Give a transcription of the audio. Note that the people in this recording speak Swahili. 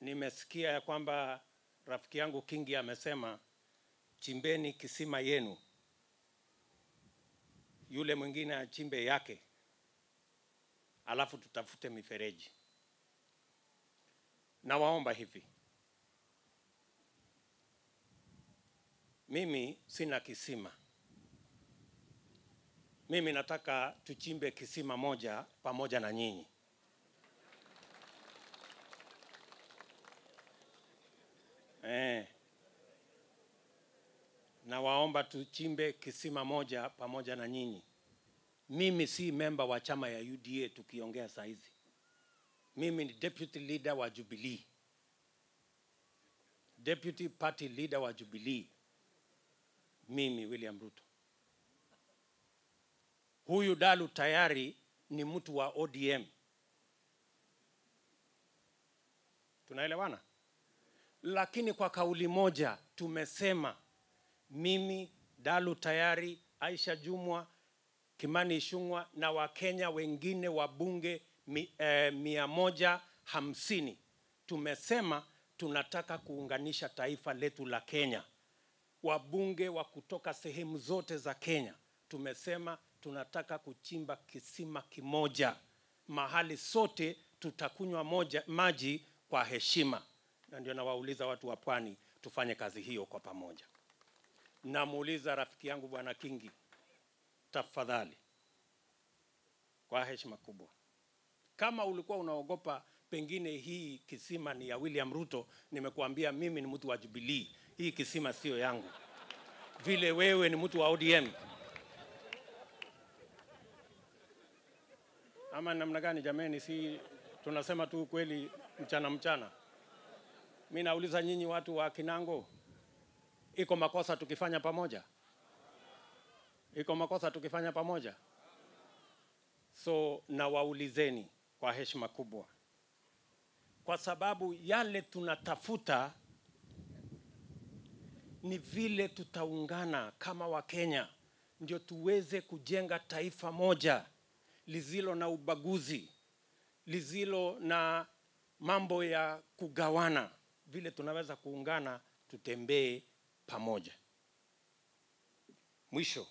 nimesikia ya kwamba rafiki yangu Kingi amesema chimbeni kisima yenu, yule mwingine achimbe yake, alafu tutafute mifereji. Nawaomba hivi, mimi sina kisima, mimi nataka tuchimbe kisima moja pamoja na nyinyi. Eh. Na waomba tuchimbe kisima moja pamoja na nyinyi. Mimi si memba wa chama ya UDA tukiongea saa hizi. Mimi ni deputy leader wa Jubilee. Deputy party leader wa Jubilee. Mimi William Ruto. Huyu Dalu tayari ni mtu wa ODM. Tunaelewana? Lakini kwa kauli moja tumesema mimi Dalu tayari, Aisha Jumwa, Kimani Ichung'wa na Wakenya wengine wabunge mi, eh, mia moja hamsini. Tumesema tunataka kuunganisha taifa letu la Kenya. Wabunge wa kutoka sehemu zote za Kenya tumesema tunataka kuchimba kisima kimoja. Mahali sote tutakunywa moja maji kwa heshima na ndio nawauliza watu wa pwani tufanye kazi hiyo kwa pamoja. Namuuliza rafiki yangu bwana Kingi, tafadhali, kwa heshima kubwa, kama ulikuwa unaogopa pengine hii kisima ni ya William Ruto, nimekuambia mimi ni mtu wa Jubilee, hii kisima sio yangu, vile wewe ni mtu wa ODM. Ama namna gani jameni? Si tunasema tu kweli mchana mchana. Mi nauliza nyinyi watu wa Kinango, iko makosa tukifanya pamoja? Iko makosa tukifanya pamoja? So nawaulizeni kwa heshima kubwa, kwa sababu yale tunatafuta ni vile tutaungana kama Wakenya ndio tuweze kujenga taifa moja lisilo na ubaguzi, lisilo na mambo ya kugawana vile tunaweza kuungana tutembee pamoja. Mwisho,